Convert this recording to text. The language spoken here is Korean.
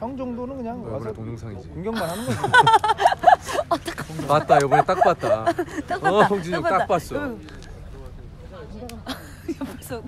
형 정도는 그냥 와서 이번에 동영상이지. 뭐 공격만 하는 거지. 봤다 이번에 딱 봤다. 딱 봤다. 어, 홍진영 형딱 봤어. 응. 옆에서